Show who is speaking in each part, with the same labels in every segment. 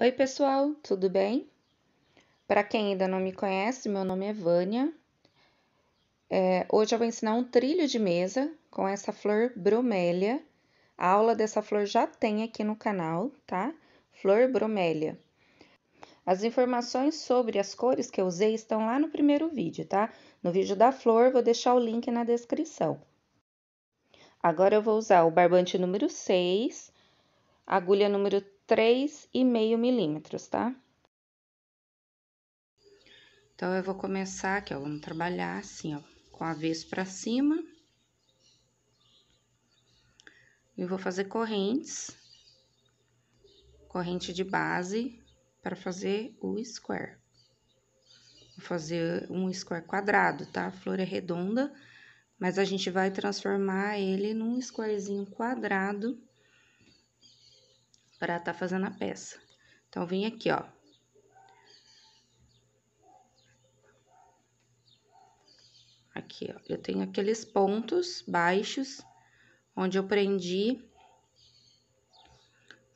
Speaker 1: Oi, pessoal, tudo bem? Para quem ainda não me conhece, meu nome é Vânia. É, hoje eu vou ensinar um trilho de mesa com essa flor bromélia. A aula dessa flor já tem aqui no canal, tá? Flor bromélia. As informações sobre as cores que eu usei estão lá no primeiro vídeo, tá? No vídeo da flor, vou deixar o link na descrição. Agora, eu vou usar o barbante número 6, agulha número 3,5 milímetros, tá? Então, eu vou começar aqui, ó, vamos trabalhar assim, ó, com a avesso pra cima. E vou fazer correntes, corrente de base, para fazer o square. Vou fazer um square quadrado, tá? A flor é redonda, mas a gente vai transformar ele num squarezinho quadrado para tá fazendo a peça. Então, vem aqui, ó. Aqui, ó, eu tenho aqueles pontos baixos, onde eu prendi,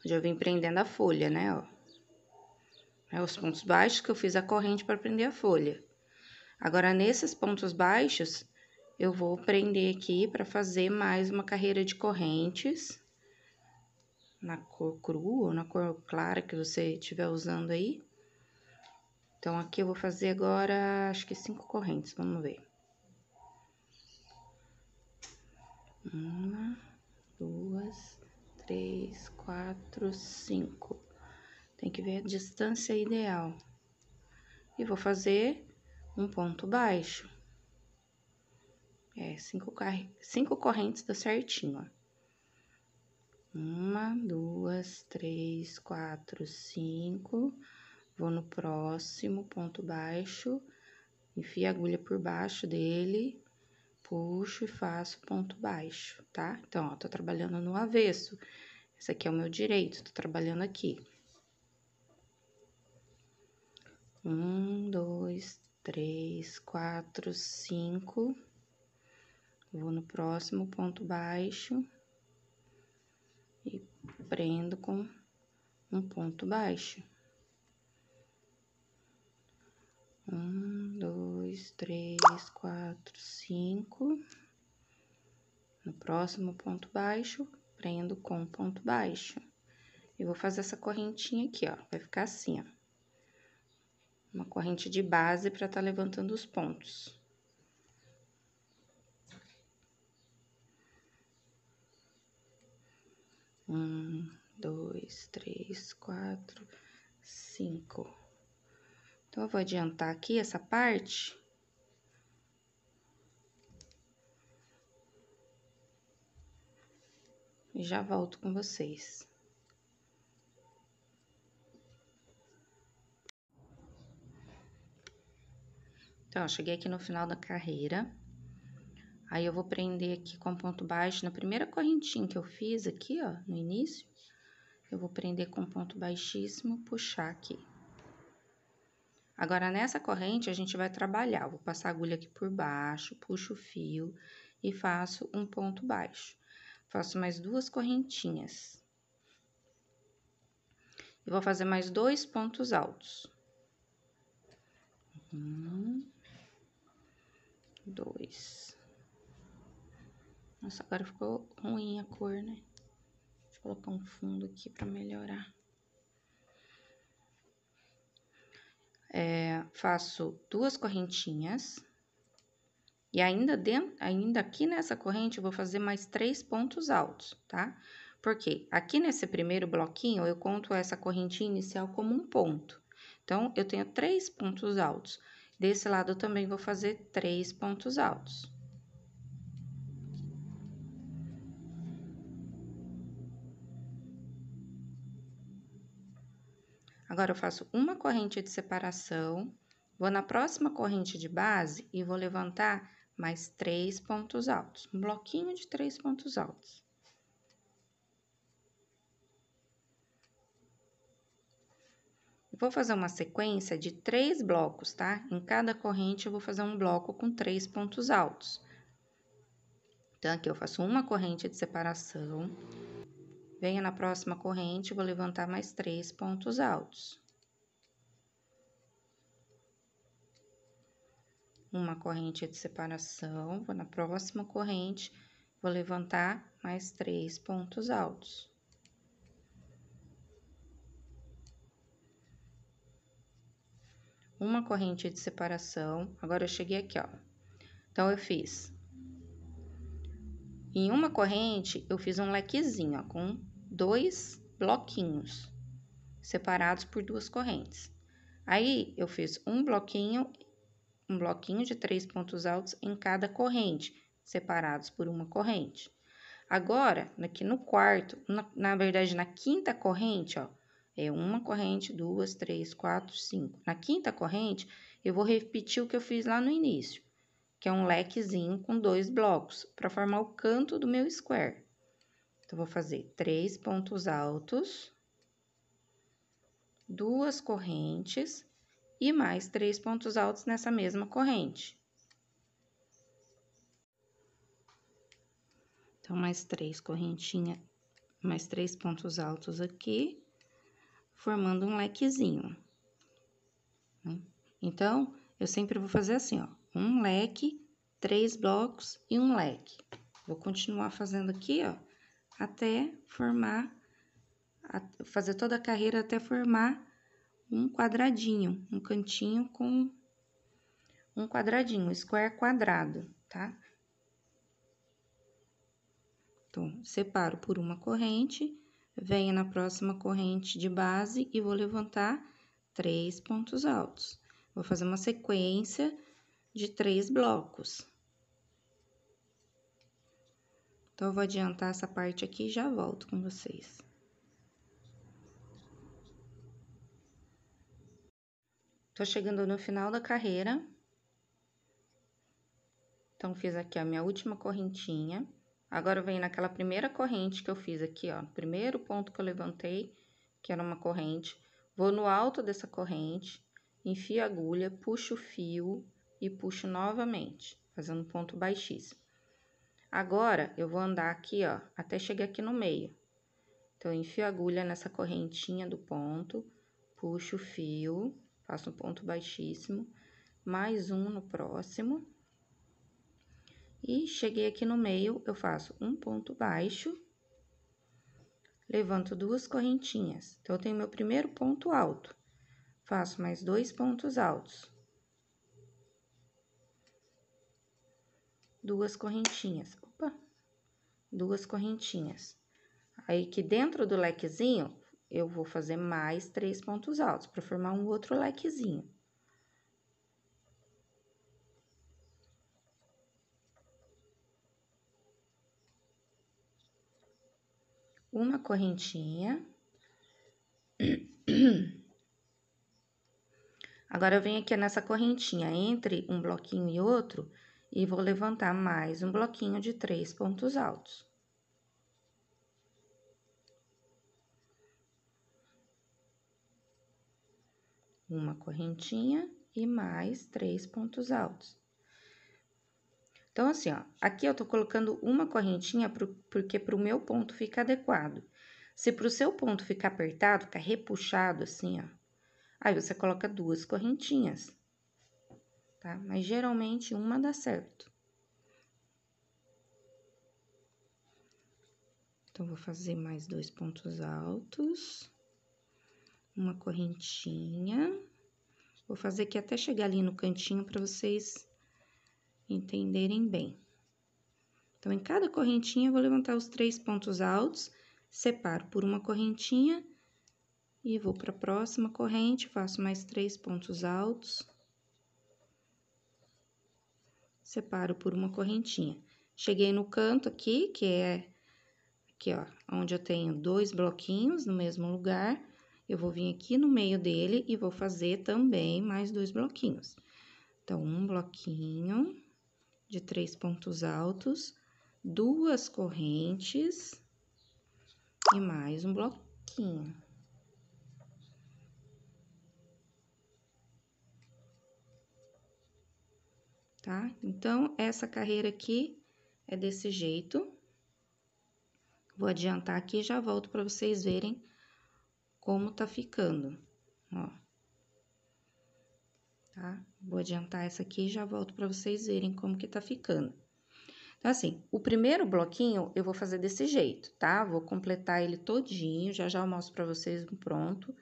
Speaker 1: onde eu vim prendendo a folha, né, ó. É os pontos baixos que eu fiz a corrente para prender a folha. Agora, nesses pontos baixos, eu vou prender aqui para fazer mais uma carreira de correntes na cor crua ou na cor clara que você estiver usando aí. Então, aqui eu vou fazer agora, acho que cinco correntes, vamos ver. Uma, duas, três, quatro, cinco. Tem que ver a distância ideal. E vou fazer um ponto baixo. É, cinco, cinco correntes dá certinho, ó. Uma, duas, três, quatro, cinco. Vou no próximo ponto baixo, enfio a agulha por baixo dele, puxo e faço ponto baixo, tá? Então, ó, tô trabalhando no avesso. Esse aqui é o meu direito, tô trabalhando aqui. Um, dois, três, quatro, cinco. Vou no próximo ponto baixo prendo com um ponto baixo. Um, dois, três, quatro, cinco. No próximo ponto baixo, prendo com ponto baixo. E vou fazer essa correntinha aqui, ó, vai ficar assim, ó. Uma corrente de base para tá levantando os pontos. Um, dois, três, quatro, cinco. Então, eu vou adiantar aqui essa parte. E já volto com vocês. Então, cheguei aqui no final da carreira. Aí, eu vou prender aqui com ponto baixo na primeira correntinha que eu fiz aqui, ó, no início. Eu vou prender com ponto baixíssimo, puxar aqui. Agora, nessa corrente, a gente vai trabalhar. Eu vou passar a agulha aqui por baixo, puxo o fio e faço um ponto baixo. Faço mais duas correntinhas. E vou fazer mais dois pontos altos. Um, dois. Nossa, agora ficou ruim a cor, né? Deixa eu colocar um fundo aqui pra melhorar. É, faço duas correntinhas. E ainda, dentro, ainda aqui nessa corrente, eu vou fazer mais três pontos altos, tá? Porque aqui nesse primeiro bloquinho, eu conto essa correntinha inicial como um ponto. Então, eu tenho três pontos altos. Desse lado, eu também vou fazer três pontos altos. Agora, eu faço uma corrente de separação, vou na próxima corrente de base e vou levantar mais três pontos altos, um bloquinho de três pontos altos. Vou fazer uma sequência de três blocos, tá? Em cada corrente, eu vou fazer um bloco com três pontos altos. Então, aqui eu faço uma corrente de separação, venha na próxima corrente, vou levantar mais três pontos altos. Uma corrente de separação, vou na próxima corrente, vou levantar mais três pontos altos. Uma corrente de separação, agora eu cheguei aqui, ó. Então, eu fiz em uma corrente, eu fiz um lequezinho, ó, com dois bloquinhos separados por duas correntes. Aí, eu fiz um bloquinho, um bloquinho de três pontos altos em cada corrente, separados por uma corrente. Agora, aqui no quarto, na, na verdade, na quinta corrente, ó, é uma corrente, duas, três, quatro, cinco. Na quinta corrente, eu vou repetir o que eu fiz lá no início, que é um lequezinho com dois blocos, para formar o canto do meu square. Então, vou fazer três pontos altos, duas correntes e mais três pontos altos nessa mesma corrente. Então, mais três correntinhas, mais três pontos altos aqui, formando um lequezinho. Né? Então, eu sempre vou fazer assim, ó, um leque, três blocos e um leque. Vou continuar fazendo aqui, ó, até formar, fazer toda a carreira até formar um quadradinho, um cantinho com um quadradinho, um square quadrado, tá? Então, separo por uma corrente, venho na próxima corrente de base e vou levantar três pontos altos. Vou fazer uma sequência de três blocos. Então, eu vou adiantar essa parte aqui e já volto com vocês. Tô chegando no final da carreira. Então, fiz aqui a minha última correntinha. Agora, eu venho naquela primeira corrente que eu fiz aqui, ó. Primeiro ponto que eu levantei, que era uma corrente. Vou no alto dessa corrente, enfio a agulha, puxo o fio e puxo novamente, fazendo ponto baixíssimo. Agora, eu vou andar aqui, ó, até chegar aqui no meio. Então, enfio a agulha nessa correntinha do ponto, puxo o fio, faço um ponto baixíssimo, mais um no próximo. E cheguei aqui no meio, eu faço um ponto baixo, levanto duas correntinhas. Então, eu tenho meu primeiro ponto alto, faço mais dois pontos altos. Duas correntinhas duas correntinhas. Aí, que dentro do lequezinho, eu vou fazer mais três pontos altos para formar um outro lequezinho. Uma correntinha. Agora, eu venho aqui nessa correntinha, entre um bloquinho e outro, e vou levantar mais um bloquinho de três pontos altos. Uma correntinha e mais três pontos altos. Então, assim, ó, aqui eu tô colocando uma correntinha pro, porque pro meu ponto fica adequado. Se pro seu ponto ficar apertado, ficar repuxado assim, ó, aí você coloca duas correntinhas tá? Mas geralmente uma dá certo. Então, vou fazer mais dois pontos altos, uma correntinha. Vou fazer aqui até chegar ali no cantinho para vocês entenderem bem. Então, em cada correntinha, eu vou levantar os três pontos altos, separo por uma correntinha e vou para a próxima corrente, faço mais três pontos altos separo por uma correntinha. Cheguei no canto aqui, que é aqui, ó, onde eu tenho dois bloquinhos no mesmo lugar, eu vou vir aqui no meio dele e vou fazer também mais dois bloquinhos. Então, um bloquinho de três pontos altos, duas correntes e mais um bloquinho. Tá? Então, essa carreira aqui é desse jeito. Vou adiantar aqui e já volto para vocês verem como tá ficando, ó. Tá? Vou adiantar essa aqui e já volto para vocês verem como que tá ficando. Então, assim, o primeiro bloquinho eu vou fazer desse jeito, tá? Vou completar ele todinho, já já eu mostro pra vocês pronto.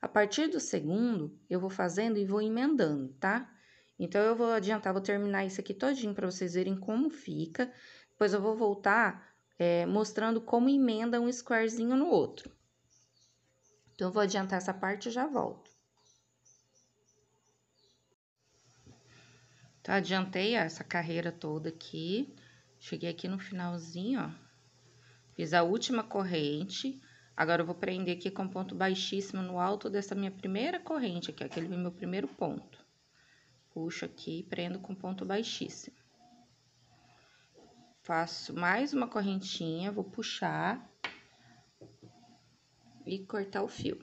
Speaker 1: A partir do segundo, eu vou fazendo e vou emendando, tá? Então, eu vou adiantar, vou terminar isso aqui todinho pra vocês verem como fica. Depois, eu vou voltar é, mostrando como emenda um squarezinho no outro. Então, eu vou adiantar essa parte e já volto. Então, adiantei essa carreira toda aqui. Cheguei aqui no finalzinho, ó. Fiz a última corrente. Agora, eu vou prender aqui com ponto baixíssimo no alto dessa minha primeira corrente aqui, aquele meu primeiro ponto. Puxo aqui e prendo com ponto baixíssimo. Faço mais uma correntinha, vou puxar e cortar o fio.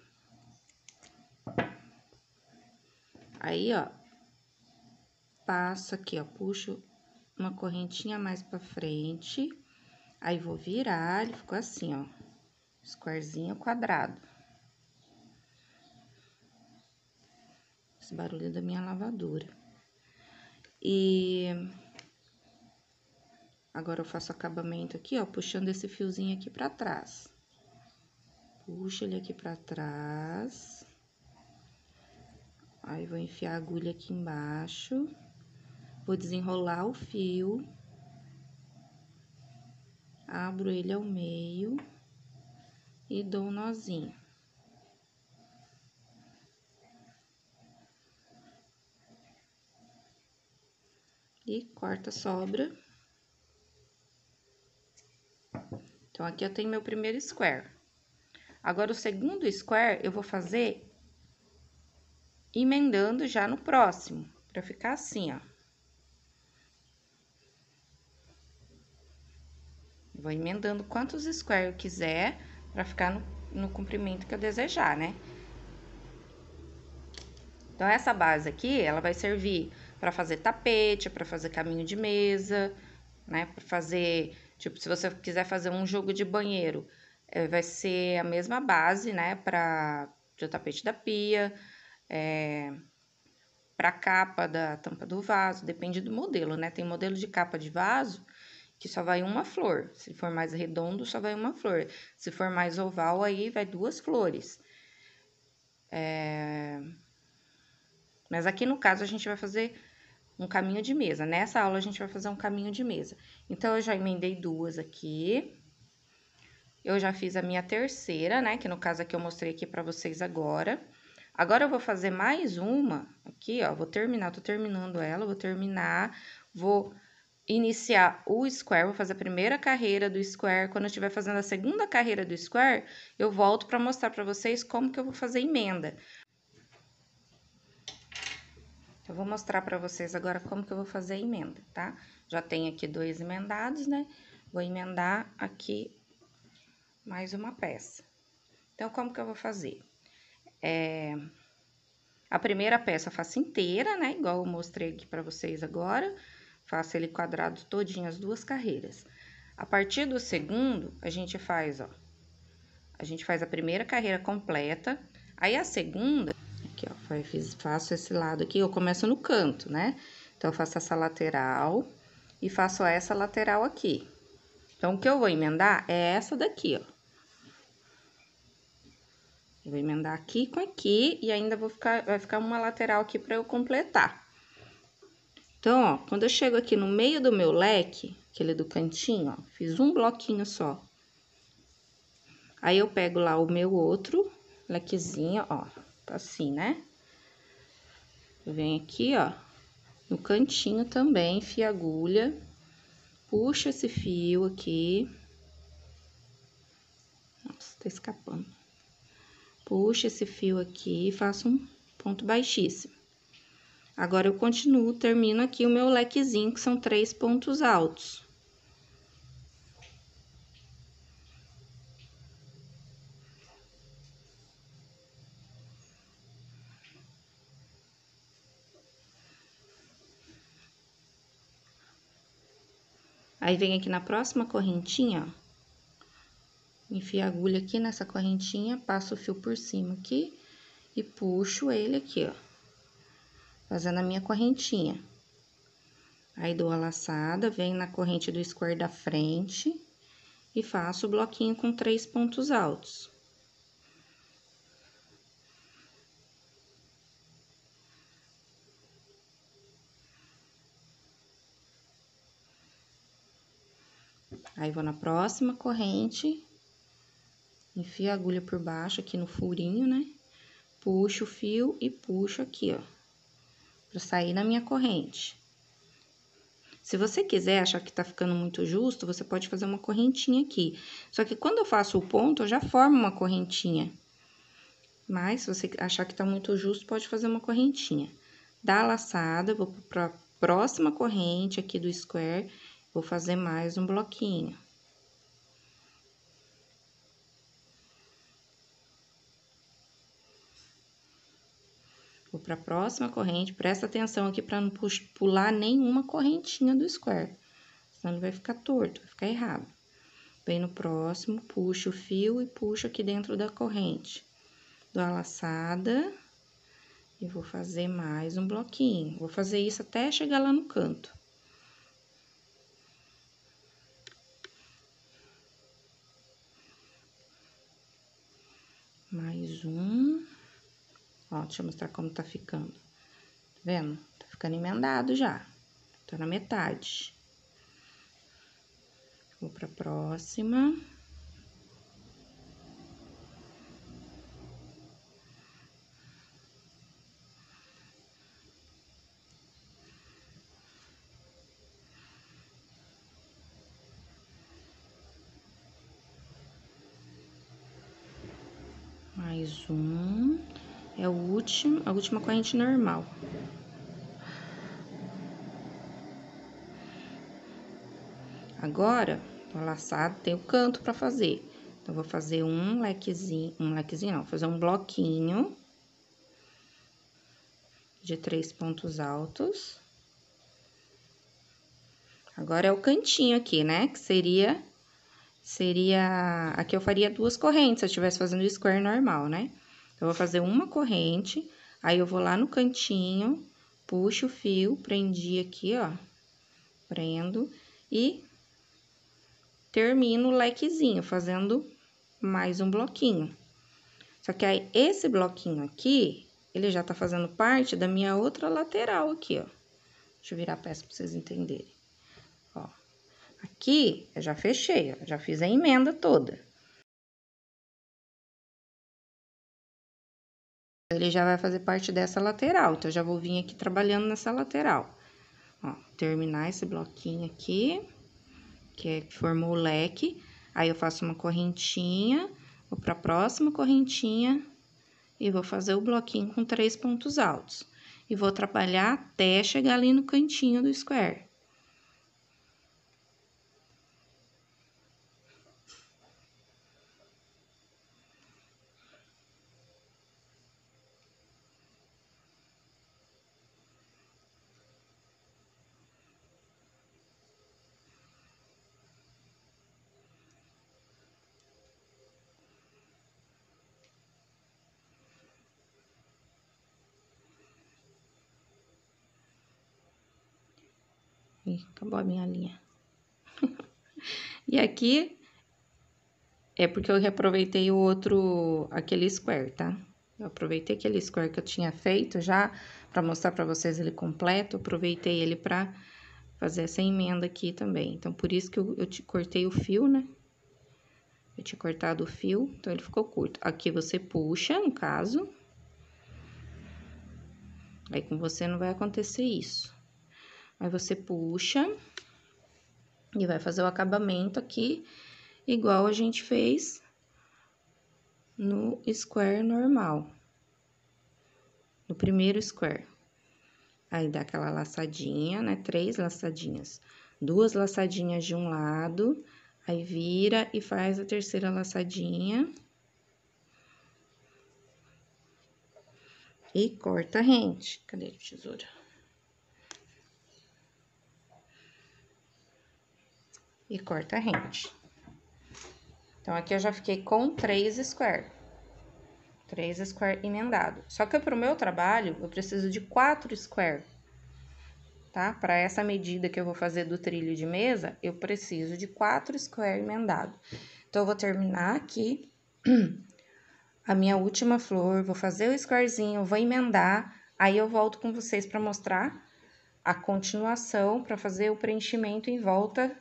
Speaker 1: Aí, ó, passo aqui, ó, puxo uma correntinha mais pra frente, aí vou virar, ele ficou assim, ó, squarezinho quadrado. Esse barulho da minha lavadora. E agora eu faço acabamento aqui, ó, puxando esse fiozinho aqui pra trás. Puxo ele aqui pra trás. Aí, vou enfiar a agulha aqui embaixo. Vou desenrolar o fio. Abro ele ao meio. E dou um nozinho. E corta a sobra. Então, aqui eu tenho meu primeiro square. Agora, o segundo square, eu vou fazer emendando já no próximo, pra ficar assim, ó. Vou emendando quantos square eu quiser, pra ficar no, no comprimento que eu desejar, né? Então, essa base aqui, ela vai servir para fazer tapete, para fazer caminho de mesa, né? Para fazer, tipo, se você quiser fazer um jogo de banheiro, é, vai ser a mesma base, né? Para o tapete da pia, é, para capa da tampa do vaso, depende do modelo, né? Tem modelo de capa de vaso que só vai uma flor. Se for mais redondo, só vai uma flor. Se for mais oval, aí vai duas flores. É... Mas aqui no caso a gente vai fazer um caminho de mesa. Nessa aula a gente vai fazer um caminho de mesa. Então, eu já emendei duas aqui. Eu já fiz a minha terceira, né? Que no caso aqui eu mostrei aqui pra vocês agora. Agora, eu vou fazer mais uma aqui, ó. Vou terminar, tô terminando ela, vou terminar. Vou iniciar o square, vou fazer a primeira carreira do square. Quando eu estiver fazendo a segunda carreira do square, eu volto para mostrar para vocês como que eu vou fazer emenda. Eu vou mostrar para vocês agora como que eu vou fazer a emenda, tá? Já tem aqui dois emendados, né? Vou emendar aqui mais uma peça. Então, como que eu vou fazer? É... A primeira peça eu faço inteira, né? Igual eu mostrei aqui para vocês agora. Faço ele quadrado todinho, as duas carreiras. A partir do segundo, a gente faz, ó. A gente faz a primeira carreira completa, aí a segunda, faço esse lado aqui, eu começo no canto, né? Então, eu faço essa lateral e faço essa lateral aqui. Então, o que eu vou emendar é essa daqui, ó. Eu vou emendar aqui com aqui e ainda vou ficar, vai ficar uma lateral aqui para eu completar. Então, ó, quando eu chego aqui no meio do meu leque, aquele do cantinho, ó, fiz um bloquinho só. Aí, eu pego lá o meu outro lequezinho, ó, tá assim, né? Venho aqui, ó, no cantinho também, fio agulha, puxo esse fio aqui. Nossa, tá escapando. Puxo esse fio aqui e faço um ponto baixíssimo. Agora, eu continuo, termino aqui o meu lequezinho, que são três pontos altos. Aí, vem aqui na próxima correntinha, ó, enfio a agulha aqui nessa correntinha, passo o fio por cima aqui e puxo ele aqui, ó. Fazendo a minha correntinha. Aí, dou a laçada, venho na corrente do square da frente e faço o bloquinho com três pontos altos. Aí, vou na próxima corrente, enfio a agulha por baixo aqui no furinho, né? Puxo o fio e puxo aqui, ó, pra sair na minha corrente. Se você quiser achar que tá ficando muito justo, você pode fazer uma correntinha aqui. Só que quando eu faço o ponto, eu já formo uma correntinha. Mas, se você achar que tá muito justo, pode fazer uma correntinha. Dá a laçada, vou pra próxima corrente aqui do square, vou fazer mais um bloquinho. Vou para a próxima corrente, presta atenção aqui para não pular nenhuma correntinha do square, senão ele vai ficar torto, vai ficar errado. Vem no próximo, puxo o fio e puxo aqui dentro da corrente. Dou a laçada e vou fazer mais um bloquinho. Vou fazer isso até chegar lá no canto. Mais um. Ó, deixa eu mostrar como tá ficando. Tá vendo? Tá ficando emendado já. Tô na metade. Vou pra próxima. Mais um. É o último, a última corrente normal. Agora, o laçado tem o canto para fazer. Então, vou fazer um lequezinho, um lequezinho não, vou fazer um bloquinho de três pontos altos. Agora, é o cantinho aqui, né? Que seria, seria, aqui eu faria duas correntes se eu estivesse fazendo square normal, né? Eu vou fazer uma corrente, aí eu vou lá no cantinho, puxo o fio, prendi aqui, ó, prendo e termino o lequezinho, fazendo mais um bloquinho. Só que aí, esse bloquinho aqui, ele já tá fazendo parte da minha outra lateral aqui, ó. Deixa eu virar a peça pra vocês entenderem. Ó, aqui, eu já fechei, ó, já fiz a emenda toda. Ele já vai fazer parte dessa lateral. Então, eu já vou vir aqui trabalhando nessa lateral. Ó, terminar esse bloquinho aqui, que é que formou o leque. Aí, eu faço uma correntinha, vou pra próxima correntinha e vou fazer o bloquinho com três pontos altos. E vou trabalhar até chegar ali no cantinho do square. Acabou a minha linha. e aqui é porque eu reaproveitei o outro, aquele square, tá? Eu aproveitei aquele square que eu tinha feito já, pra mostrar pra vocês ele completo, aproveitei ele pra fazer essa emenda aqui também. Então, por isso que eu, eu te cortei o fio, né? Eu tinha cortado o fio, então ele ficou curto. Aqui você puxa, no caso. Aí, com você não vai acontecer isso. Aí, você puxa e vai fazer o acabamento aqui, igual a gente fez no square normal. No primeiro square. Aí, dá aquela laçadinha, né? Três laçadinhas. Duas laçadinhas de um lado, aí vira e faz a terceira laçadinha. E corta rente. Cadê a tesoura? E corta a rente. Então, aqui eu já fiquei com três square. Três square emendado. Só que para o meu trabalho, eu preciso de quatro square. Tá? Para essa medida que eu vou fazer do trilho de mesa, eu preciso de quatro square emendado. Então, eu vou terminar aqui a minha última flor, vou fazer o squarezinho, vou emendar, aí eu volto com vocês para mostrar a continuação, para fazer o preenchimento em volta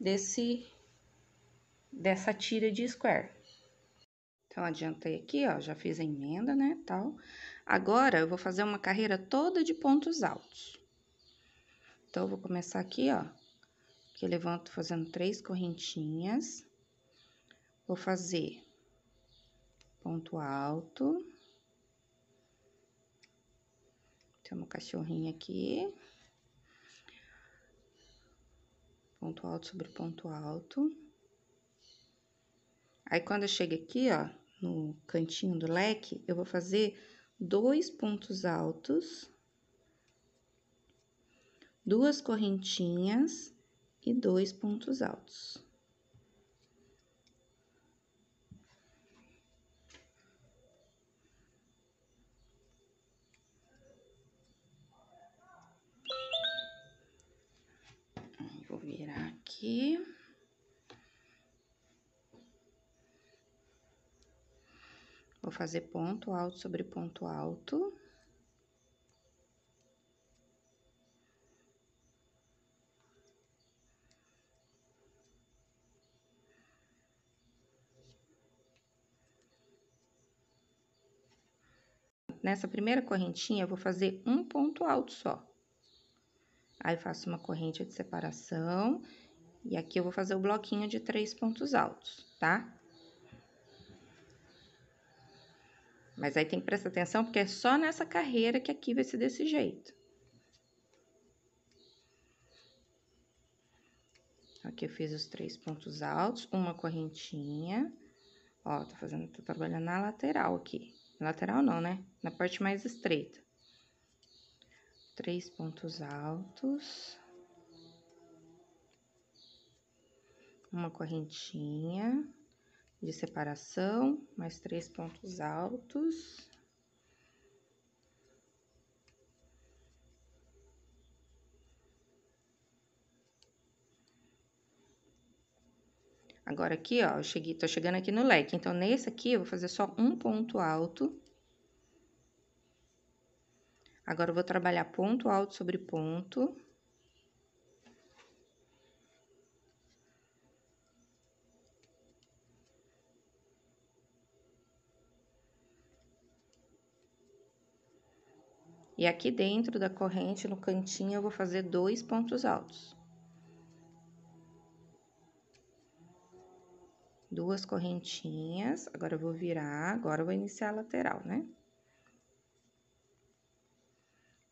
Speaker 1: desse dessa tira de square. Então, adiantei aqui, ó, já fiz a emenda, né, tal. Agora, eu vou fazer uma carreira toda de pontos altos. Então, eu vou começar aqui, ó, que levanto fazendo três correntinhas. Vou fazer ponto alto. Tem uma cachorrinha aqui. Ponto alto sobre ponto alto. Aí, quando eu chego aqui, ó, no cantinho do leque, eu vou fazer dois pontos altos, duas correntinhas e dois pontos altos. Vou virar aqui. Vou fazer ponto alto sobre ponto alto. Nessa primeira correntinha, eu vou fazer um ponto alto só. Aí, faço uma corrente de separação, e aqui eu vou fazer o bloquinho de três pontos altos, tá? Mas aí tem que prestar atenção, porque é só nessa carreira que aqui vai ser desse jeito. Aqui eu fiz os três pontos altos, uma correntinha. Ó, tô fazendo, tô trabalhando na lateral aqui. Lateral não, né? Na parte mais estreita. Três pontos altos. Uma correntinha de separação, mais três pontos altos. Agora, aqui, ó, eu cheguei, tô chegando aqui no leque. Então, nesse aqui, eu vou fazer só um ponto alto. Agora, eu vou trabalhar ponto alto sobre ponto. E aqui dentro da corrente, no cantinho, eu vou fazer dois pontos altos. Duas correntinhas, agora eu vou virar, agora eu vou iniciar a lateral, né?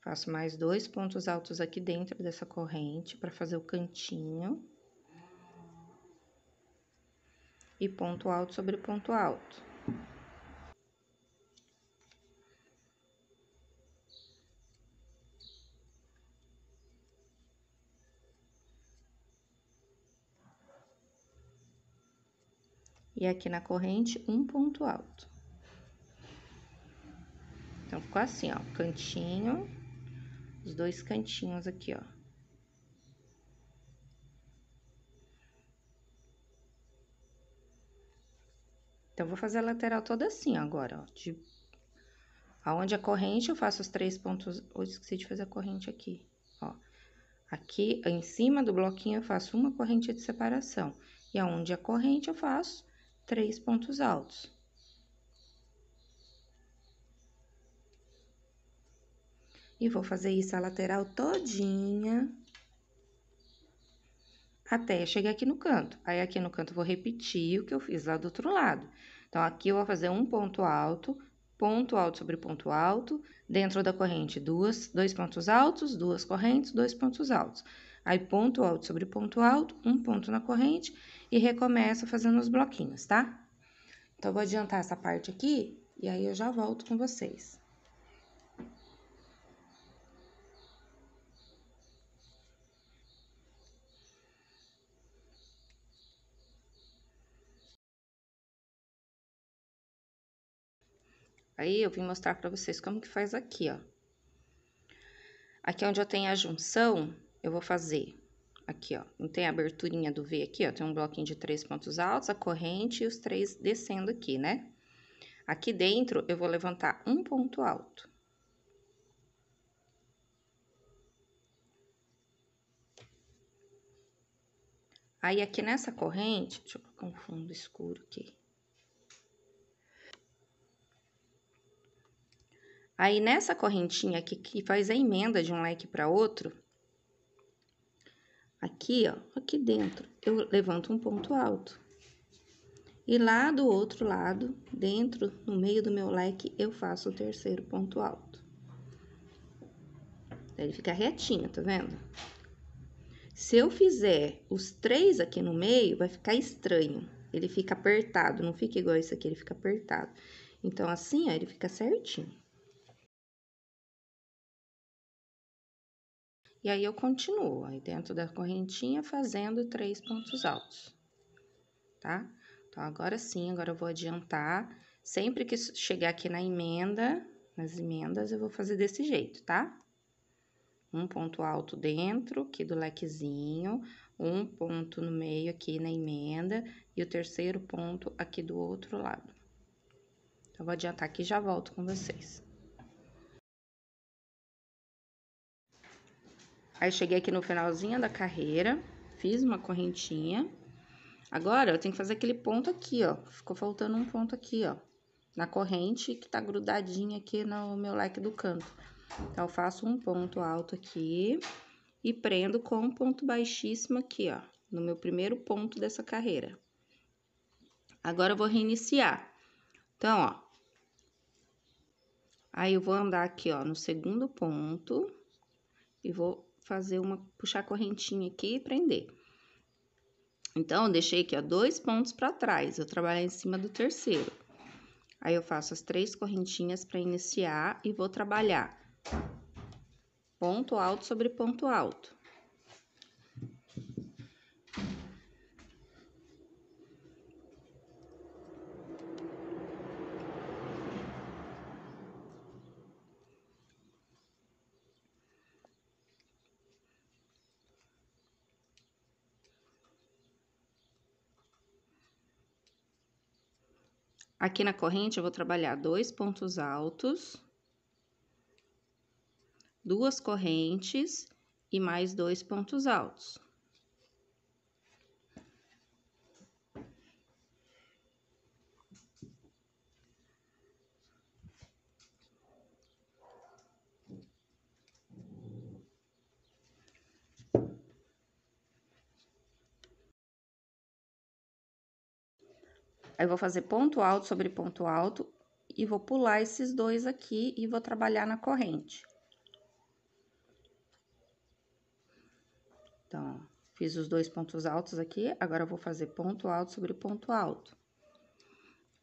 Speaker 1: Faço mais dois pontos altos aqui dentro dessa corrente para fazer o cantinho. E ponto alto sobre ponto alto. E aqui na corrente um ponto alto. Então, ficou assim, ó, cantinho, os dois cantinhos aqui, ó. Então, vou fazer a lateral toda assim agora, ó, de... Aonde a corrente, eu faço os três pontos... Eu esqueci de fazer a corrente aqui, ó. Aqui, em cima do bloquinho, eu faço uma corrente de separação. E aonde a corrente, eu faço três pontos altos. E vou fazer isso a lateral todinha até chegar aqui no canto. Aí, aqui no canto, vou repetir o que eu fiz lá do outro lado. Então, aqui eu vou fazer um ponto alto, ponto alto sobre ponto alto, dentro da corrente, duas, dois pontos altos, duas correntes, dois pontos altos. Aí, ponto alto sobre ponto alto, um ponto na corrente e recomeço fazendo os bloquinhos, tá? Então, vou adiantar essa parte aqui e aí eu já volto com vocês. Aí, eu vim mostrar para vocês como que faz aqui, ó. Aqui é onde eu tenho a junção, eu vou fazer aqui, ó. Não tem a aberturinha do V aqui, ó. Tem um bloquinho de três pontos altos, a corrente e os três descendo aqui, né? Aqui dentro, eu vou levantar um ponto alto. Aí, aqui nessa corrente, deixa eu colocar um fundo escuro aqui. Aí, nessa correntinha aqui, que faz a emenda de um leque para outro, aqui, ó, aqui dentro, eu levanto um ponto alto. E lá do outro lado, dentro, no meio do meu leque, eu faço o terceiro ponto alto. Ele fica retinho, tá vendo? Se eu fizer os três aqui no meio, vai ficar estranho. Ele fica apertado, não fica igual esse aqui, ele fica apertado. Então, assim, ó, ele fica certinho. E aí, eu continuo aí dentro da correntinha fazendo três pontos altos, tá? Então, agora sim, agora eu vou adiantar. Sempre que chegar aqui na emenda, nas emendas, eu vou fazer desse jeito, tá? Um ponto alto dentro, aqui do lequezinho, um ponto no meio aqui na emenda e o terceiro ponto aqui do outro lado. Então, vou adiantar aqui e já volto com vocês. Aí, cheguei aqui no finalzinho da carreira, fiz uma correntinha. Agora, eu tenho que fazer aquele ponto aqui, ó. Ficou faltando um ponto aqui, ó. Na corrente que tá grudadinha aqui no meu leque do canto. Então, eu faço um ponto alto aqui e prendo com um ponto baixíssimo aqui, ó. No meu primeiro ponto dessa carreira. Agora, eu vou reiniciar. Então, ó. Aí, eu vou andar aqui, ó, no segundo ponto e vou fazer uma, puxar a correntinha aqui e prender. Então, eu deixei aqui, ó, dois pontos para trás, eu trabalhar em cima do terceiro. Aí, eu faço as três correntinhas para iniciar e vou trabalhar ponto alto sobre ponto alto. Aqui na corrente, eu vou trabalhar dois pontos altos, duas correntes e mais dois pontos altos. Aí, vou fazer ponto alto sobre ponto alto e vou pular esses dois aqui e vou trabalhar na corrente. Então, fiz os dois pontos altos aqui, agora vou fazer ponto alto sobre ponto alto.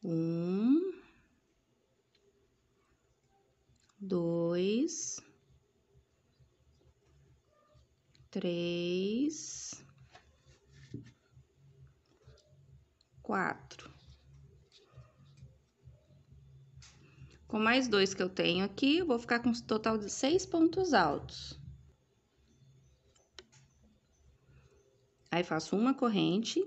Speaker 1: Um, dois, três, quatro. Com mais dois que eu tenho aqui, eu vou ficar com um total de seis pontos altos. Aí, faço uma corrente.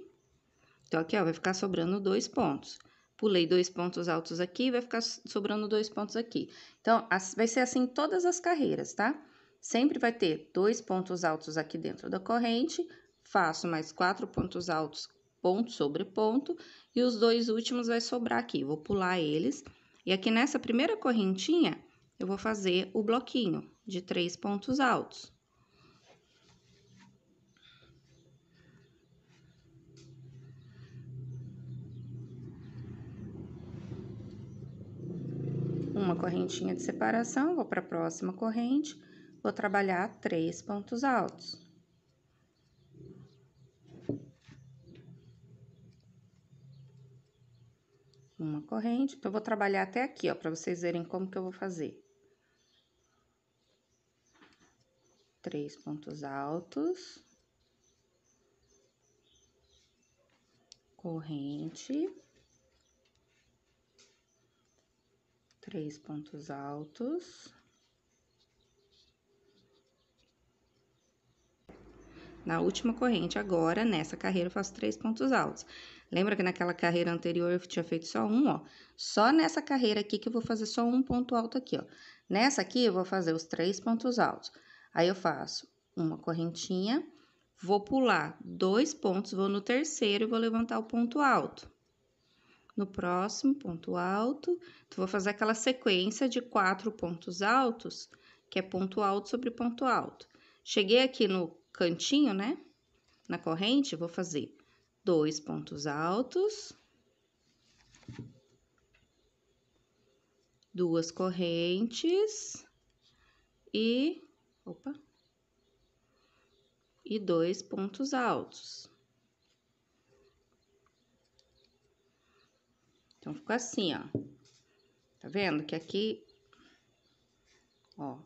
Speaker 1: Então, aqui, ó, vai ficar sobrando dois pontos. Pulei dois pontos altos aqui, vai ficar sobrando dois pontos aqui. Então, vai ser assim todas as carreiras, tá? Sempre vai ter dois pontos altos aqui dentro da corrente, faço mais quatro pontos altos, ponto sobre ponto, e os dois últimos vai sobrar aqui. Vou pular eles e aqui nessa primeira correntinha, eu vou fazer o bloquinho de três pontos altos. Uma correntinha de separação, vou para a próxima corrente, vou trabalhar três pontos altos. Uma corrente. Então, eu vou trabalhar até aqui, ó, para vocês verem como que eu vou fazer. Três pontos altos. Corrente. três pontos altos. Na última corrente agora, nessa carreira, eu faço três pontos altos. Lembra que naquela carreira anterior eu tinha feito só um, ó? Só nessa carreira aqui que eu vou fazer só um ponto alto aqui, ó. Nessa aqui eu vou fazer os três pontos altos. Aí eu faço uma correntinha, vou pular dois pontos, vou no terceiro e vou levantar o ponto alto. No próximo ponto alto, tu vou fazer aquela sequência de quatro pontos altos, que é ponto alto sobre ponto alto. Cheguei aqui no cantinho, né? Na corrente, vou fazer dois pontos altos, duas correntes e, opa, e dois pontos altos. Então, ficou assim, ó. Tá vendo que aqui, ó,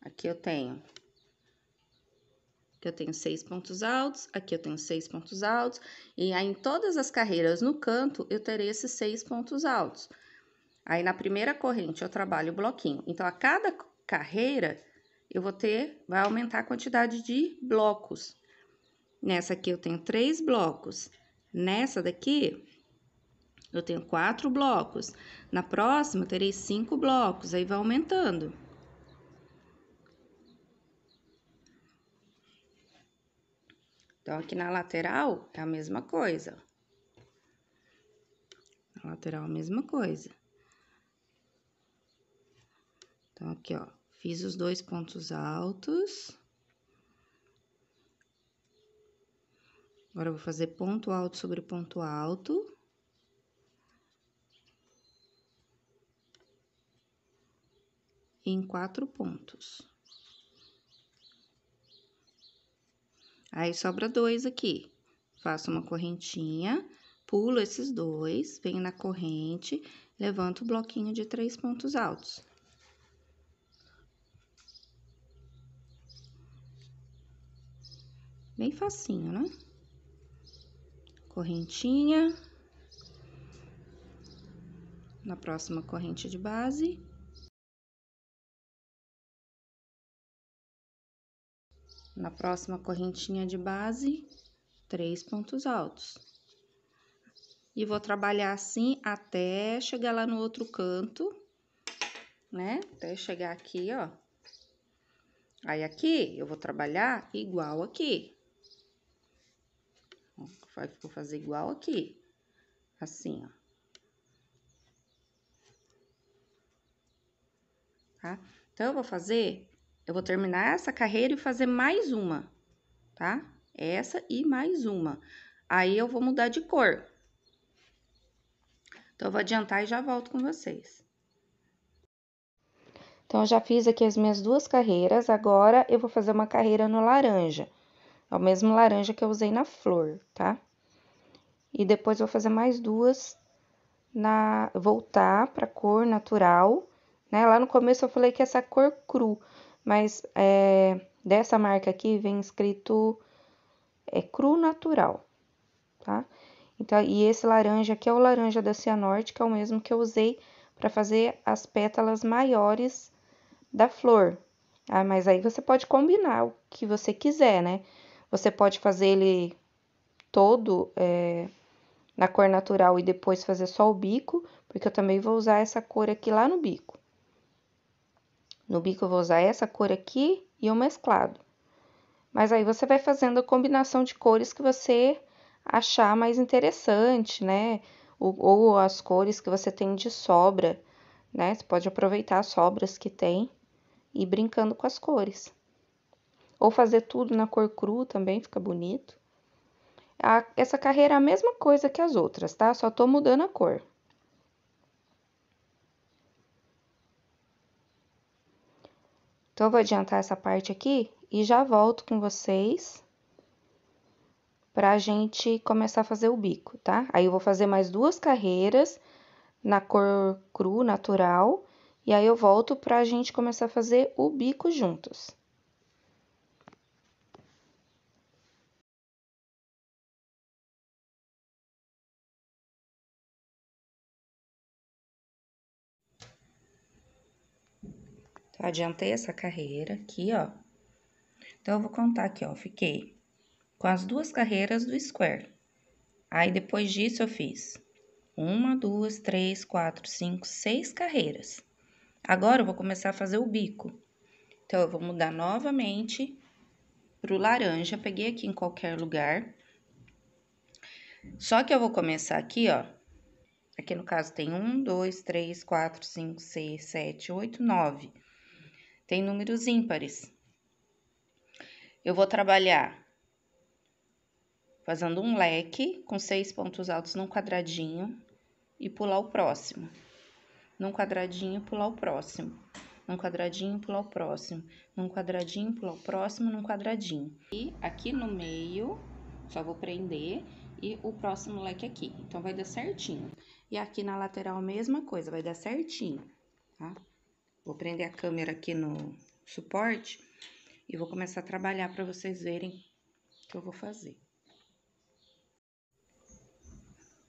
Speaker 1: aqui eu tenho Aqui eu tenho seis pontos altos, aqui eu tenho seis pontos altos, e aí em todas as carreiras no canto eu terei esses seis pontos altos. Aí na primeira corrente eu trabalho o bloquinho. Então, a cada carreira eu vou ter, vai aumentar a quantidade de blocos. Nessa aqui eu tenho três blocos. Nessa daqui eu tenho quatro blocos. Na próxima eu terei cinco blocos, aí vai aumentando. Então, aqui na lateral é a mesma coisa. Na lateral a mesma coisa. Então, aqui, ó, fiz os dois pontos altos. Agora, eu vou fazer ponto alto sobre ponto alto. Em quatro pontos. Aí, sobra dois aqui. Faço uma correntinha, pulo esses dois, venho na corrente, levanto o bloquinho de três pontos altos. Bem facinho, né? Correntinha. Na próxima corrente de base. Na próxima correntinha de base, três pontos altos. E vou trabalhar assim até chegar lá no outro canto, né? Até chegar aqui, ó. Aí, aqui, eu vou trabalhar igual aqui. Vou fazer igual aqui. Assim, ó. Tá? Então, eu vou fazer eu vou terminar essa carreira e fazer mais uma, tá? Essa e mais uma. Aí, eu vou mudar de cor. Então, eu vou adiantar e já volto com vocês. Então, eu já fiz aqui as minhas duas carreiras, agora eu vou fazer uma carreira no laranja. É o mesmo laranja que eu usei na flor, tá? E depois vou fazer mais duas na... voltar pra cor natural, né? Lá no começo eu falei que essa cor cru, mas é, dessa marca aqui vem escrito é cru natural, tá? Então, e esse laranja aqui é o laranja da Cianorte, que é o mesmo que eu usei para fazer as pétalas maiores da flor. Ah, mas aí você pode combinar o que você quiser, né? Você pode fazer ele todo é, na cor natural e depois fazer só o bico, porque eu também vou usar essa cor aqui lá no bico. No bico eu vou usar essa cor aqui e o mesclado. Mas aí você vai fazendo a combinação de cores que você achar mais interessante, né? Ou, ou as cores que você tem de sobra, né? Você pode aproveitar as sobras que tem e ir brincando com as cores. Ou fazer tudo na cor cru também, fica bonito. A, essa carreira é a mesma coisa que as outras, tá? Só tô mudando a cor. Então, eu vou adiantar essa parte aqui e já volto com vocês pra gente começar a fazer o bico, tá? Aí, eu vou fazer mais duas carreiras na cor cru, natural, e aí eu volto pra gente começar a fazer o bico juntos. Adiantei essa carreira aqui, ó. Então, eu vou contar aqui, ó, fiquei com as duas carreiras do square. Aí, depois disso, eu fiz uma, duas, três, quatro, cinco, seis carreiras. Agora, eu vou começar a fazer o bico. Então, eu vou mudar novamente pro laranja. Peguei aqui em qualquer lugar. Só que eu vou começar aqui, ó. Aqui no caso tem um, dois, três, quatro, cinco, seis, sete, oito, nove. Tem números ímpares. Eu vou trabalhar fazendo um leque com seis pontos altos num quadradinho e pular o próximo. Num quadradinho, pular o próximo. Num quadradinho, pular o próximo. Num quadradinho, pular o próximo, num quadradinho. E aqui no meio, só vou prender e o próximo leque aqui. Então, vai dar certinho. E aqui na lateral, mesma coisa, vai dar certinho, tá? Vou prender a câmera aqui no suporte e vou começar a trabalhar para vocês verem o que eu vou fazer.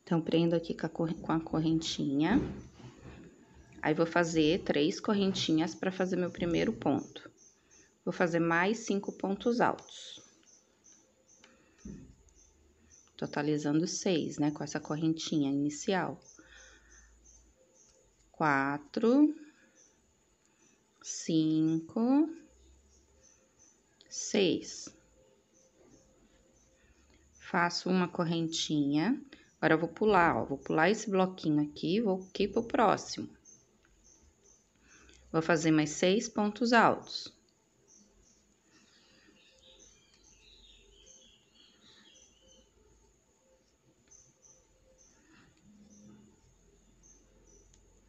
Speaker 1: Então, prendo aqui com a correntinha. Aí, vou fazer três correntinhas para fazer meu primeiro ponto. Vou fazer mais cinco pontos altos totalizando seis, né? Com essa correntinha inicial. Quatro, cinco, seis. Faço uma correntinha. Agora, eu vou pular, ó. Vou pular esse bloquinho aqui, vou aqui pro próximo. Vou fazer mais seis pontos altos.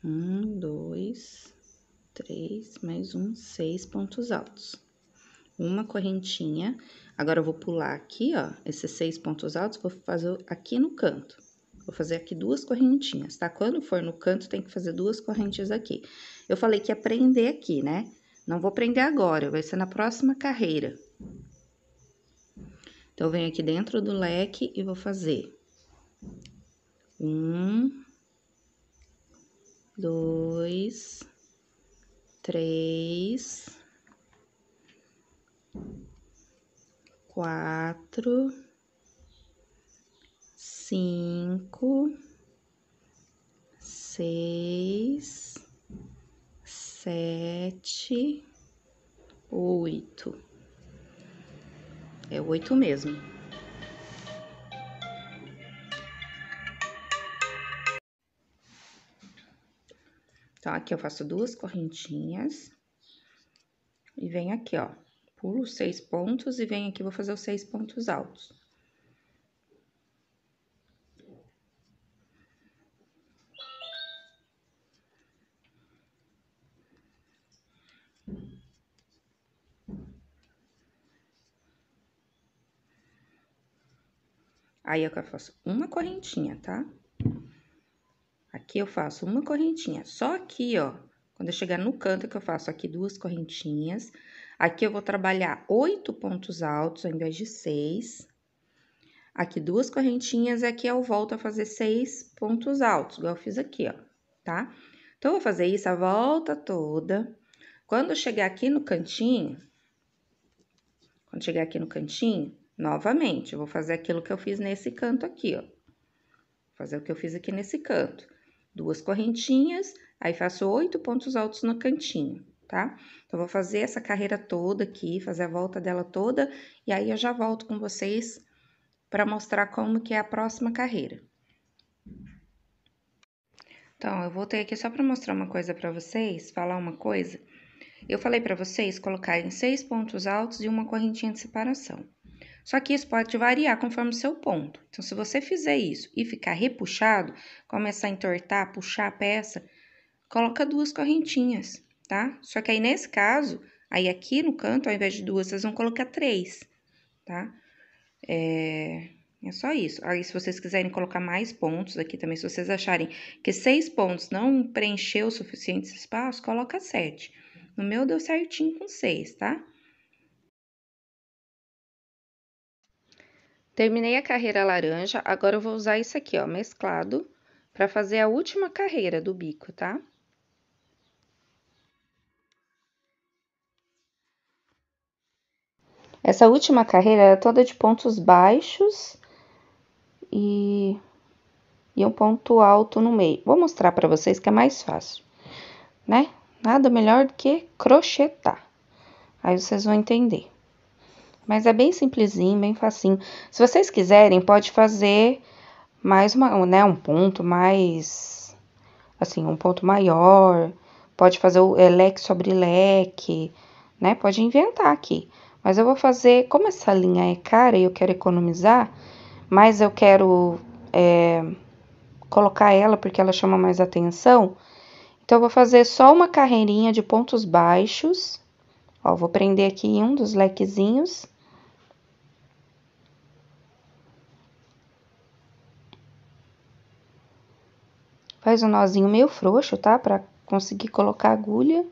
Speaker 1: Um, dois, três, mais um, seis pontos altos. Uma correntinha. Agora, eu vou pular aqui, ó, esses seis pontos altos, vou fazer aqui no canto. Vou fazer aqui duas correntinhas, tá? Quando for no canto, tem que fazer duas correntes aqui. Eu falei que ia prender aqui, né? Não vou prender agora, vai ser na próxima carreira. Então, eu venho aqui dentro do leque e vou fazer um, dois, três, quatro, cinco, seis, sete, oito. É oito mesmo. Então, aqui eu faço duas correntinhas e venho aqui, ó, pulo seis pontos e venho aqui, vou fazer os seis pontos altos. Aí, eu faço uma correntinha, tá? Aqui eu faço uma correntinha. Só aqui, ó, quando eu chegar no canto que eu faço aqui duas correntinhas. Aqui eu vou trabalhar oito pontos altos ao invés de seis. Aqui duas correntinhas aqui eu volto a fazer seis pontos altos, igual eu fiz aqui, ó, tá? Então, eu vou fazer isso a volta toda. Quando chegar aqui no cantinho, quando chegar aqui no cantinho, novamente, eu vou fazer aquilo que eu fiz nesse canto aqui, ó. Fazer o que eu fiz aqui nesse canto duas correntinhas, aí faço oito pontos altos no cantinho, tá? Então, vou fazer essa carreira toda aqui, fazer a volta dela toda, e aí eu já volto com vocês para mostrar como que é a próxima carreira. Então, eu voltei aqui só para mostrar uma coisa para vocês, falar uma coisa. Eu falei para vocês colocarem seis pontos altos e uma correntinha de separação. Só que isso pode variar conforme o seu ponto. Então, se você fizer isso e ficar repuxado, começar a entortar, puxar a peça, coloca duas correntinhas, tá? Só que aí, nesse caso, aí aqui no canto, ao invés de duas, vocês vão colocar três, tá? É, é só isso. Aí, se vocês quiserem colocar mais pontos aqui também, se vocês acharem que seis pontos não preencheu o suficiente espaço, coloca sete. No meu deu certinho com seis, tá? Terminei a carreira laranja, agora eu vou usar isso aqui, ó, mesclado, para fazer a última carreira do bico, tá? Essa última carreira é toda de pontos baixos e, e um ponto alto no meio. Vou mostrar para vocês que é mais fácil, né? Nada melhor do que crochetar. Aí vocês vão entender. Mas é bem simplesinho, bem facinho. Se vocês quiserem, pode fazer mais uma, né, um ponto mais, assim, um ponto maior. Pode fazer o é, leque sobre leque, né? Pode inventar aqui. Mas eu vou fazer, como essa linha é cara e eu quero economizar, mas eu quero é, colocar ela porque ela chama mais atenção. Então, eu vou fazer só uma carreirinha de pontos baixos. Ó, vou prender aqui em um dos lequezinhos. Faz um nozinho meio frouxo, tá? Pra conseguir colocar a agulha.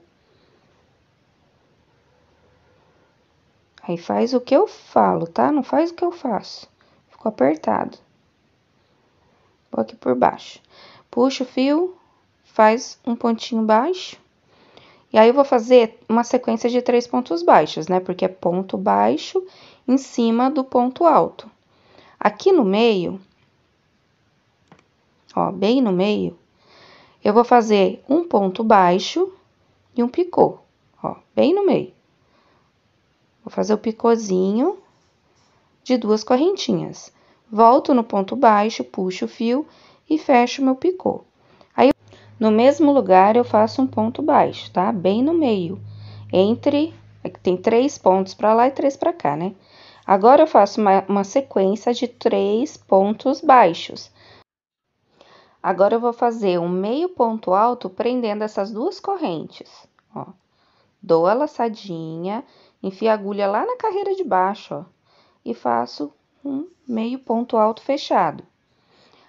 Speaker 1: Aí faz o que eu falo, tá? Não faz o que eu faço. Ficou apertado. Vou aqui por baixo. Puxa o fio, faz um pontinho baixo. E aí, eu vou fazer uma sequência de três pontos baixos, né? Porque é ponto baixo em cima do ponto alto. Aqui no meio, ó, bem no meio, eu vou fazer um ponto baixo e um picô, ó, bem no meio. Vou fazer o picôzinho de duas correntinhas. Volto no ponto baixo, puxo o fio e fecho meu picô. Aí, no mesmo lugar, eu faço um ponto baixo, tá? Bem no meio, entre... Tem três pontos para lá e três para cá, né? Agora, eu faço uma, uma sequência de três pontos baixos. Agora, eu vou fazer um meio ponto alto prendendo essas duas correntes, ó. Dou a laçadinha Enfio a agulha lá na carreira de baixo, ó, e faço um meio ponto alto fechado.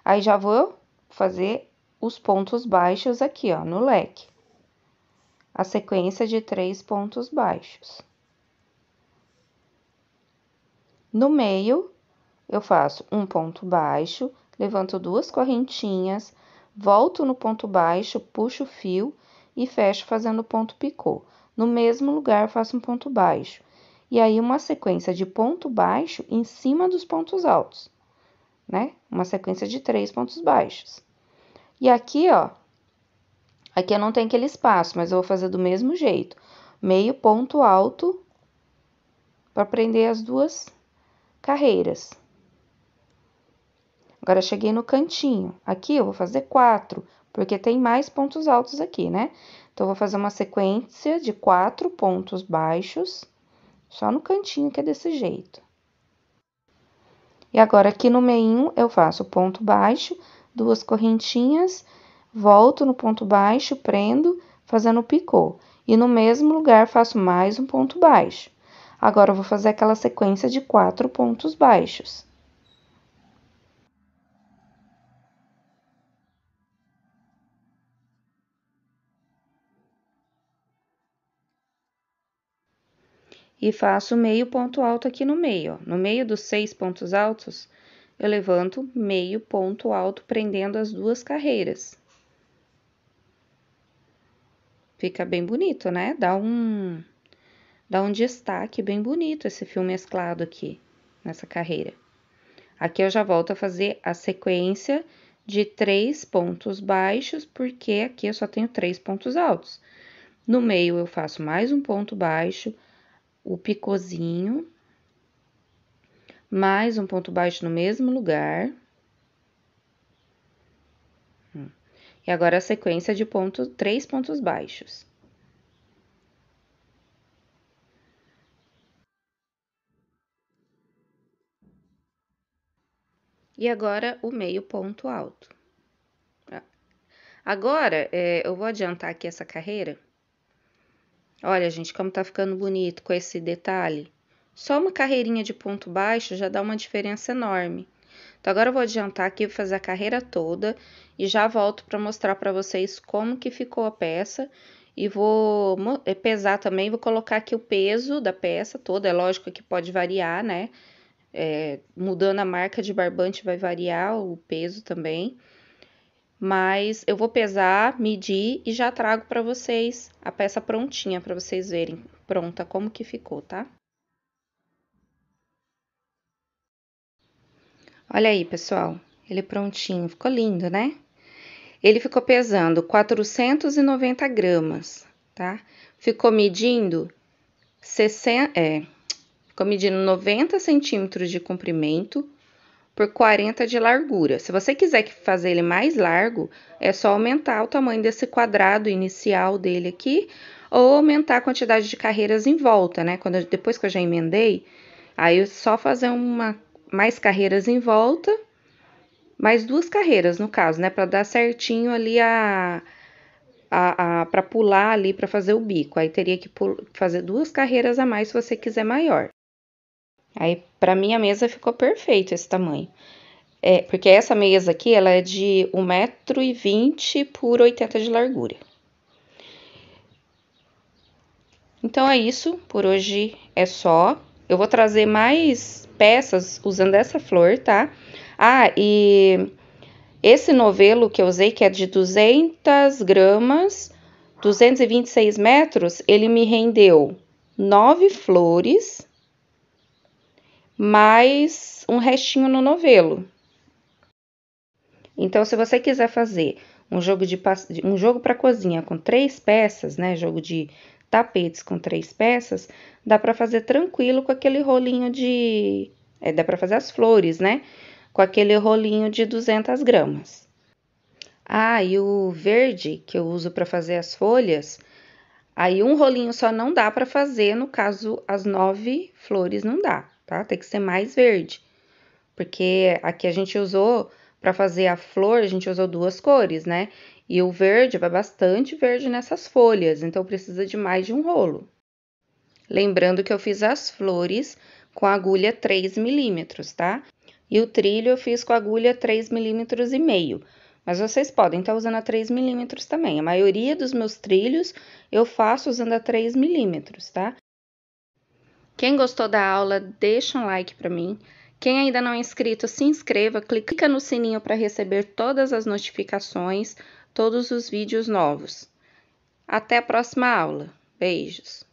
Speaker 1: Aí, já vou fazer os pontos baixos aqui, ó, no leque. A sequência de três pontos baixos. No meio, eu faço um ponto baixo, levanto duas correntinhas, volto no ponto baixo, puxo o fio e fecho fazendo ponto picô. No mesmo lugar, faço um ponto baixo. E aí, uma sequência de ponto baixo em cima dos pontos altos, né? Uma sequência de três pontos baixos. E aqui, ó, aqui eu não tenho aquele espaço, mas eu vou fazer do mesmo jeito. Meio ponto alto para prender as duas carreiras. Agora, cheguei no cantinho. Aqui eu vou fazer quatro, porque tem mais pontos altos aqui, né? Então, vou fazer uma sequência de quatro pontos baixos, só no cantinho que é desse jeito. E agora, aqui no meio, eu faço ponto baixo, duas correntinhas, volto no ponto baixo, prendo, fazendo picô. E no mesmo lugar, faço mais um ponto baixo. Agora, eu vou fazer aquela sequência de quatro pontos baixos. E faço meio ponto alto aqui no meio, ó. No meio dos seis pontos altos, eu levanto meio ponto alto prendendo as duas carreiras. Fica bem bonito, né? Dá um, dá um destaque bem bonito esse fio mesclado aqui, nessa carreira. Aqui eu já volto a fazer a sequência de três pontos baixos, porque aqui eu só tenho três pontos altos. No meio, eu faço mais um ponto baixo, o picôzinho, mais um ponto baixo no mesmo lugar. Hum. E agora a sequência de pontos, três pontos baixos. E agora, o meio ponto alto. Agora, é, eu vou adiantar aqui essa carreira Olha, gente, como tá ficando bonito com esse detalhe. Só uma carreirinha de ponto baixo já dá uma diferença enorme. Então, agora eu vou adiantar aqui, fazer a carreira toda e já volto para mostrar para vocês como que ficou a peça. E vou eh, pesar também, vou colocar aqui o peso da peça toda. É lógico que pode variar, né? É, mudando a marca de barbante vai variar o peso também mas eu vou pesar, medir e já trago para vocês a peça prontinha para vocês verem pronta como que ficou, tá? Olha aí, pessoal, ele prontinho, ficou lindo, né? Ele ficou pesando 490 gramas, tá? Ficou medindo 60, é, ficou medindo 90 centímetros de comprimento, por 40 de largura. Se você quiser fazer ele mais largo, é só aumentar o tamanho desse quadrado inicial dele aqui, ou aumentar a quantidade de carreiras em volta, né? Quando, depois que eu já emendei, aí é só fazer uma, mais carreiras em volta, mais duas carreiras no caso, né? Para dar certinho ali a, a, a para pular ali para fazer o bico. Aí teria que fazer duas carreiras a mais se você quiser maior. Aí, para mim, a mesa ficou perfeito esse tamanho. É, porque essa mesa aqui, ela é de 1,20m por 80 de largura. Então, é isso. Por hoje é só. Eu vou trazer mais peças usando essa flor, tá? Ah, e esse novelo que eu usei, que é de 200 gramas, 226 metros, ele me rendeu nove flores mais um restinho no novelo. Então, se você quiser fazer um jogo de um jogo para cozinha com três peças, né, jogo de tapetes com três peças, dá para fazer tranquilo com aquele rolinho de, é, dá para fazer as flores, né, com aquele rolinho de 200 gramas. Ah, e o verde que eu uso para fazer as folhas, aí um rolinho só não dá para fazer, no caso as nove flores não dá tá? Tem que ser mais verde. Porque aqui a gente usou, para fazer a flor, a gente usou duas cores, né? E o verde vai bastante verde nessas folhas, então precisa de mais de um rolo. Lembrando que eu fiz as flores com agulha 3 milímetros, tá? E o trilho eu fiz com agulha 3 milímetros e meio. Mas vocês podem estar tá usando a 3 milímetros também. A maioria dos meus trilhos eu faço usando a 3 milímetros, tá? Quem gostou da aula, deixa um like para mim. Quem ainda não é inscrito, se inscreva, clica no sininho para receber todas as notificações, todos os vídeos novos. Até a próxima aula. Beijos!